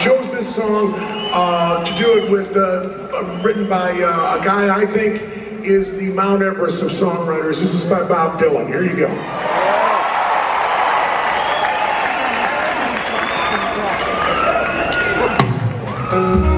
chose this song uh, to do it with, uh, written by uh, a guy I think is the Mount Everest of songwriters. This is by Bob Dylan. Here you go. May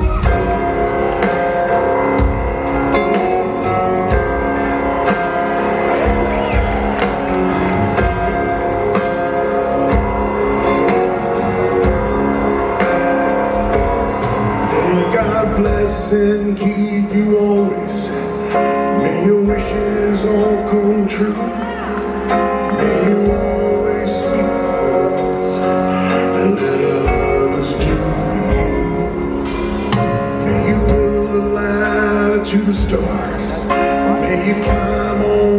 and keep you always. May your wishes all come true. May you always speak words and let others do for you. May you build a ladder to the stars. May you climb on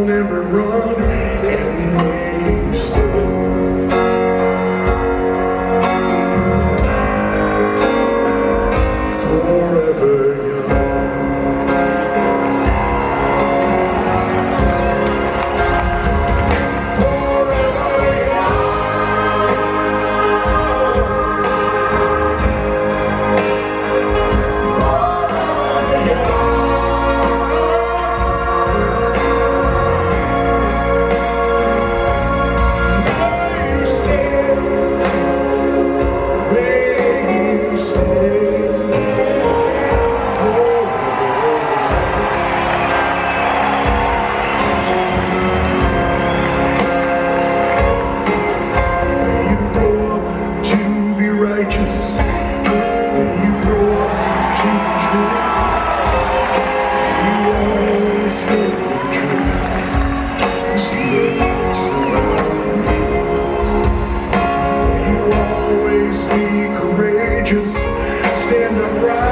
Upright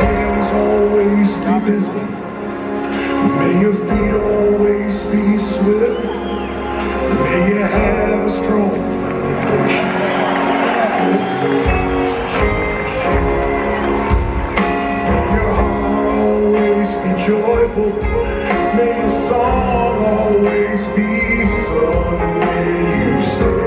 hands always be busy. May your feet always be swift. May you have a strong foundation. May your heart always be joyful. May your song always be sung. May